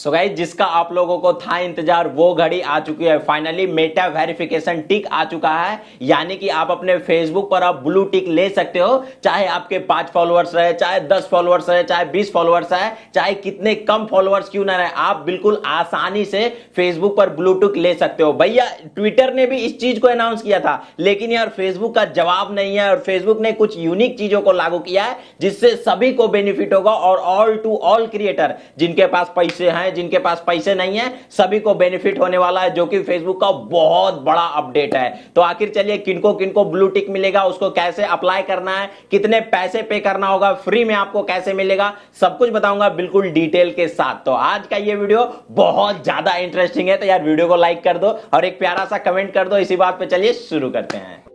So guys जिसका आप लोगों को था इंतज़ार, वो घड़ी आ चुकी है। फाइनली मेटा वेरिफिकेशन टिक आ चुका है। यानी कि आप अपने फेसबुक पर आप ब्लू टिक ले सकते हो। चाहे आपके पाँच फॉलोअर्स रहे, चाहे दस फॉलोअर्स रहे, चाहे बीस फॉलोअर्स है चाहे कितने कम फॉलोअर्स क्यों ना रहे, आप बिल्कुल आसानी से फेसबुक पर ब्लू टिक ले सकते हो। भैया ट्विटर ने भी इस चीज़ को अनाउंस किया था। लेकिन यार फेसबुक का जवाब नहीं है और फेसबुक ने कुछ यूनिक चीज़ों को लागू किया है, जिससे सभी को बेनिफिट होगा और ऑल टू ऑल क्रिएटर जिनके पास पैसे हैं जिनके पास पैसे नहीं है, सभी को बेनिफिट होने वाला है, जो कि फेसबुक का बहुत बड़ा अपडेट है। तो आखिर चलिए, किनको किनको ब्लू टिक मिलेगा, उसको कैसे अप्लाई करना है, कितने पैसे पे करना होगा फ्री में आपको कैसे मिलेगा, सब कुछ बताऊँगा बिल्कुल डिटेल के साथ। तो आज का ये वीडियो बहुत ज़्यादा इंटरेस्टिंग है तो यार वीडियो को लाइक कर दो और एक प्यारा सा कमेंट कर दो, इसी बात पे चलिए शुरू करते हैं।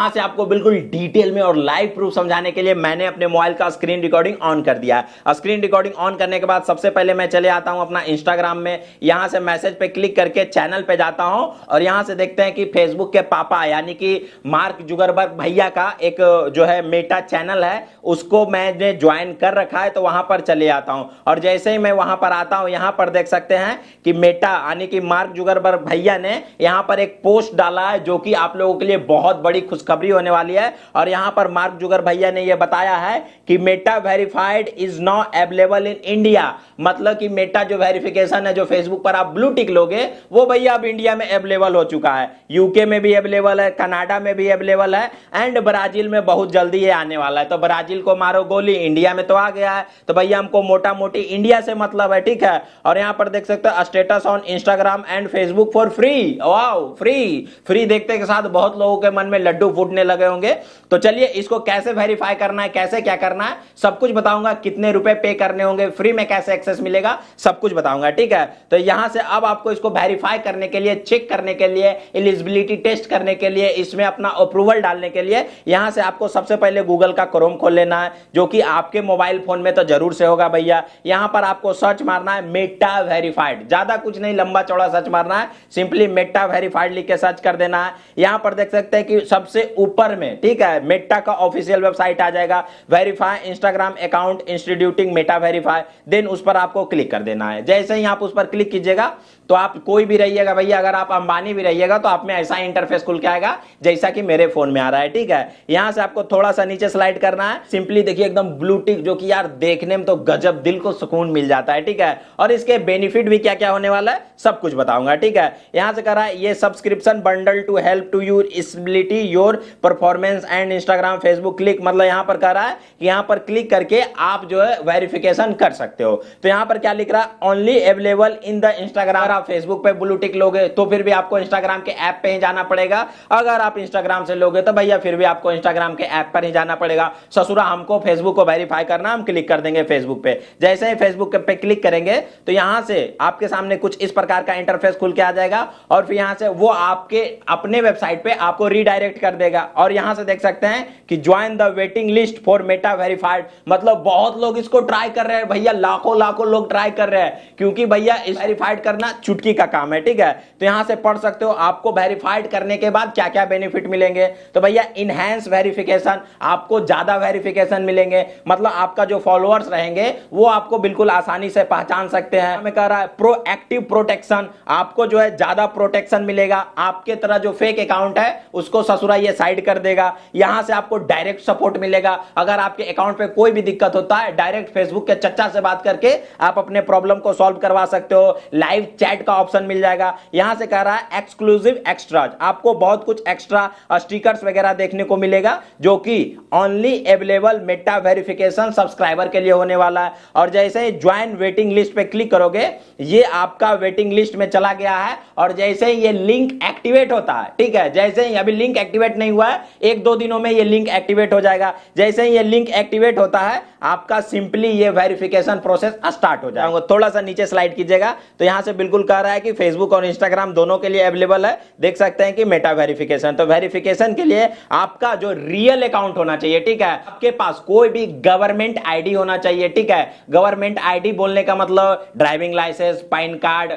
यहाँ से आपको बिल्कुल डिटेल में और लाइव प्रूफ समझाने के लिए मैंने अपने मोबाइल का स्क्रीन रिकॉर्डिंग ऑन कर दिया है। स्क्रीन रिकॉर्डिंग ऑन करने के बाद सबसे पहले मैं चले आता हूँ अपना इंस्टाग्राम में। यहाँ से मैसेज पे क्लिक करके चैनल पे जाता हूँ और यहाँ से देखते हैं कि फेसबुक के पापा, यानी कि मार्क जुगरबर्ग भैया का एक, जो है, मेटा चैनल है, उसको मैंने ज्वाइन कर रखा है तो वहाँ पर चले आता हूँ। और जैसे ही मैं वहाँ पर आता हूँ, यहाँ पर देख सकते हैं कि मेटा, यानी कि मार्क जुगरबर्ग भैया ने यहाँ पर एक पोस्ट डाला है, जो कि आप लोगों के लिए बहुत बड़ी खुश खुशखबरी होने वाली है। और यहाँ पर मार्क जुगर भैया ने यह बताया है कि Meta verified is now available in India मतलब कि मेटा जो वेरिफिकेशन है, जो फेसबुक पर आप ब्लू टिक लोगे, वो भैया अब इंडिया में अवेलेबल हो चुका है। यूके में भी अवेलेबल है कनाडा में भी अवेलेबल है एंड ब्राज़ील में बहुत जल्दी ये आने वाला है। तो ब्राज़ील को मारो गोली इंडिया में तो आ गया है। तो भैया हमको मोटा मोटी इंडिया से मतलब है, ठीक है? और यहाँ पर देख सकते हो status on Instagram and Facebook for free wow free free देखते के साथ बहुत लोगों के मन में लड्डू फूटने लगे होंगे। तो चलिए, इसको कैसे वेरीफाई करना है, कैसे क्या करना है, सब कुछ बताऊँगा। कितने रुपए पे करने होंगे फ्री में कैसे एक्सेस मिलेगा, सब कुछ बताऊँगा, ठीक है? तो यहाँ से अब आपको इसको वेरीफाई करने के लिए चेक करने के लिए एलिजिबिलिटी टेस्ट करने के लिए, इसमें अपना अप्रूवल डालने के लिए, यहाँ से आपको सबसे पहले गूगल का क्रोम खोल लेना है, जो कि आपके मोबाइल फ़ोन में तो ज़रूर से होगा भैया। यहाँ पर आपको सर्च मारना है मेटा वेरीफाइड ज़्यादा कुछ नहीं, लंबा चौड़ा सर्च मारना है सिंपली मेटा वेरीफाइड लिख के सर्च कर देना है। यहाँ पर देख सकते हैं कि सबसे ऊपर में, ठीक है मेटा का ऑफिशियल वेबसाइट आ जाएगा verify Instagram account instituting Meta verify then उस पर आपको क्लिक कर देना है। जैसे ही आप उस पर क्लिक कीजिएगा तो आप कोई भी रहिएगा भैया, अगर आप अंबानी भी रहिएगा तो आप में ऐसा इंटरफेस खुल के आएगा, जैसा कि मेरे फ़ोन में आ रहा है, ठीक है? यहाँ से आपको थोड़ा सा नीचे स्लाइड करना है। सिंपली देखिए, एकदम ब्लू टिक जो कि यार देखने में तो गजब दिल को सुकून मिल जाता है, ठीक है? और इसके बेनिफिट भी क्या क्या होने वाला है? सब कुछ बताऊँगा, ठीक है? यहाँ से करा ये subscription bundle to help to your visibility your performance and Instagram Facebook click मतलब यहाँ पर कर रहा है कि यहाँ पर क्लिक करके आप जो है वेरिफिकेशन कर सकते हो। तो यहाँ पर क्या लिख रहा है? Only available in the Instagram आप फेसबुक पे ब्लू टिक लोगे तो फिर भी आपको इंस्टाग्राम के ऐप पे ही जाना पड़ेगा। अगर आप इंस्टाग्राम से लोगे तो भैया फिर भी आपको इंस्टाग्राम के ऐप पर ही जाना पड़ेगा। ससुरा, हमको फेसबुक को वेरीफाई करना, हम क्लिक कर देंगे फेसबुक पे। जैसे ही फेसबुक पे क्लिक करेंगे तो यहाँ से आपके सामने कुछ इस प्रकार का इंटरफेस खुल के आ जाएगा और फिर यहाँ से वो आपके अपने वेबसाइट पे आपको रीडायरेक्ट कर देगा। और यहाँ से देख सकते हैं कि join the waiting list for Meta verified मतलब बहुत लोग इसको ट्राई कर रहे हैं, भैया लाखों लाखों लोग ट्राई कर रहे हैं। क्योंकि भैया इस वेरीफाइड करना चुटकी का काम है, ठीक है? तो यहाँ से पढ़ सकते हो, आपको वेरीफाइड करने के बाद क्या क्या बेनिफिट मिलेंगे। तो भैया इनहेंस वेरिफिकेशन आपको ज़्यादा वेरिफिकेशन मिलेंगे। मतलब आपका जो फॉलोअर्स रहेंगे, वो आपको बिल्कुल आसानी से पहचान सकते हैं। हमें कह रहा है प्रोएक्टिव प्रोटेक्शन आपको जो है ज़्यादा प्रोटेक्शन मिलेगा। आपके तरह जो फेक अकाउंट है, उसको ससुरा ये साइड कर देगा। यहाँ से आपको डायरेक्ट सपोर्ट मिलेगा। अगर आपके अकाउंट पे कोई भी दिक्कत होता है डायरेक्ट फेसबुक के चच्चा से बात करके आप अपने प्रॉब्लम को सॉल्व करवा सकते हो। लाइव चैट का ऑप्शन मिल जाएगा। यहाँ से कह रहा है एक्सक्लूसिव एक्स्ट्राज आपको बहुत कुछ एक्स्ट्रा स्टिकर्स वगैरह देखने को मिलेगा, जो कि only available Meta verification subscriber के लिए होने वाला है। और जैसे ही ज्वाइन वेटिंग लिस्ट पे क्लिक करोगे, ये आपका वेटिंग लिस्ट में चला गया है। और जैसे ही ये लिंक एक्टिवेट होता है, ठीक है, जैसे ही अभी लिंक एक्टिवेट नहीं हुआ है, एक दो दिनों में ये लिंक एक्टिवेट हो जाएगा। जैसे ही ये लिंक एक्टिवेट होता है, आपका सिंपली ये वेरिफिकेशन प्रोसेस स्टार्ट हो जाएगा। थोड़ा सा नीचे स्लाइड कीजिएगा। तो यहाँ से बिल्कुल कह रहा है कि फेसबुक और इंस्टाग्राम दोनों के लिए अवेलेबल है। देख सकते हैं कि मेटा वेरिफिकेशन तो वेरिफिकेशन के लिए आपका जो रियल अकाउंट होना चाहिए, ठीक है? आपके पास कोई भी गवर्नमेंट आईडी होना चाहिए, ठीक है? गवर्नमेंट आईडी बोलने का मतलब driving licence PAN card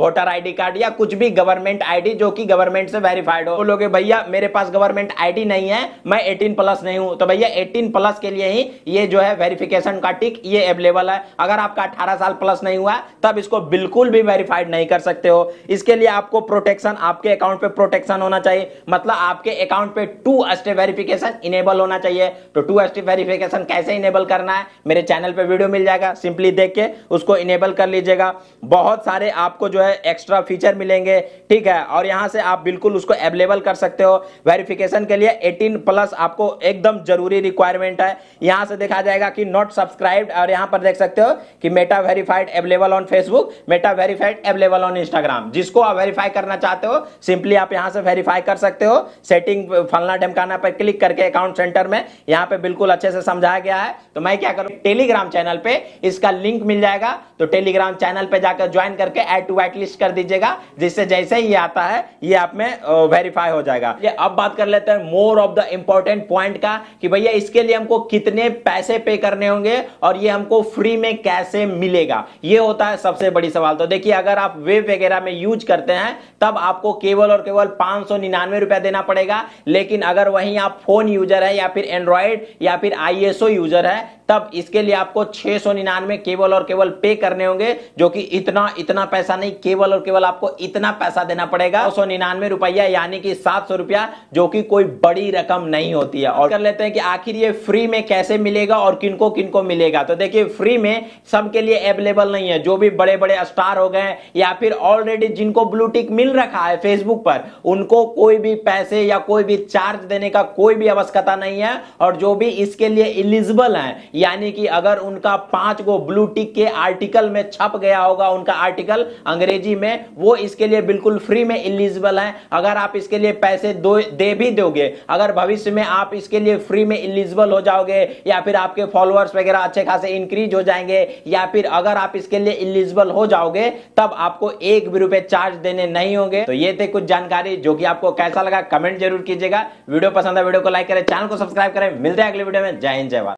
voter ID card या कुछ भी गवर्नमेंट आईडी जो कि गवर्नमेंट से वेरीफाइड हो। बोलोगे, भैया, मेरे पास गवर्नमेंट आईडी नहीं है, मैं 18 प्लस नहीं हूँ। तो भैया 18 प्लस के लिए ही ये जो है वेरिफिकेशन का टिक ये अवेलेबल है। अगर आपका 18 साल प्लस नहीं हुआ, तब इसको बिल्कुल भी वेरीफाइड नहीं कर सकते हो। इसके लिए आपको प्रोटेक्शन आपके अकाउंट पे प्रोटेक्शन होना चाहिए। मतलब आपके अकाउंट पे टू स्टेप वेरिफिकेशन इनेबल होना चाहिए। तो टू स्टेप वेरिफिकेशन कैसे इनेबल करना है? मेरे चैनल पे वीडियो मिल जाएगा। सिंपली देख के उसको इनेबल कर लीजिएगा। बहुत सारे आपको जो है एक्स्ट्रा फीचर मिलेंगे। ठीक है? और यहाँ से आप बिल्कुल उसको अवेलेबल कर सकते हो। वेरिफिकेशन के लिए 18 प्लस आपको एकदम ज़रूरी रिक्वायरमेंट है। यहाँ से देखा जाएगा कि नॉट सब्सक्राइब्ड और यहाँ पर देख सकते हो कि Meta verified available on Facebook Meta verified available on Instagram जिसको आप वेरीफाई करना चाहते हो सिंपली आप यहाँ से वेरीफाई कर सकते हो। सेटिंग फलना ढमकाना पर क्लिक करके अकाउंट सेंटर में यहाँ पे बिल्कुल अच्छे से समझाया गया है। तो मैं क्या करूँ? टेलीग्राम चैनल पे इसका लिंक मिल जाएगा। तो टेलीग्राम चैनल पे जाकर ज्वाइन करके एड टू वाइट लिस्ट कर दीजिएगा। जिससे जैसे ही आता है, ये आप में वेरीफाई हो जाएगा। ये अब बात कर लेते हैं more of the important point का कि भैया इसके लिए हमको कितने पैसे पे करने होंगे और ये हमको फ्री में कैसे मिलेगा? ये होता है सबसे बड़ी सवाल। तो देखिए, अगर आप वेब वगैरह में यूज़ करते हैं, तब आपको केवल और केवल पाँच सौ निन्यानवे रुपया देना पड़ेगा। लेकिन अगर वहीं आप फ़ोन यूज़र है या फिर एंड्रॉइड या फिर आईएसओ यूज़र है तब इसके लिए आपको छह सौ निन्यानवे केवल और केवल पे करने होंगे, जो कि इतना इतना पैसा नहीं, केवल और केवल आपको इतना पैसा देना पड़ेगा। सौ निन्यानवे रुपया, यानी कि सात सौ रुपया, जो कि कोई बड़ी रकम नहीं होती है। और कर लेते हैं कि आखिर ये फ्री में कैसे मिलेगा और किनको किनको मिलेगा? तो देखिए, फ्री में सबके लिए अवेलेबल नहीं है। जो भी बड़े बड़े स्टार हो गए, या फिर ऑलरेडी जिनको ब्लू टिक मिल रखा है फेसबुक पर, उनको कोई भी पैसे या कोई भी चार्ज देने का कोई भी आवश्यकता नहीं है। और जो भी इसके लिए इलिजिबल है यानी कि अगर उनका पाँच गो ब्लू टिक के आर्टिकल में छप गया होगा, उनका आर्टिकल अंग्रेज़ी में, वो इसके लिए बिल्कुल फ्री में इलिजिबल है। अगर आप इसके लिए पैसे दो, दे भी दोगे, अगर भविष्य में आप इसके लिए फ्री में इलिजिबल हो जाओगे, या फिर आपके फॉलोअर्स वगैरह अच्छे खासे इंक्रीज हो जाएँगे, या फिर अगर आप इसके लिए इलिजिबल हो जाओगे, तब आपको एक भी रुपए चार्ज देने नहीं होंगे। तो ये थे कुछ जानकारी जो कि आपको कैसा लगा कमेंट ज़रूर कीजिएगा। वीडियो पसंद है, वीडियो को लाइक करें, चैनल को सब्सक्राइब करें। मिलते हैं अगले वीडियो में। जय हिंद, जय भारत।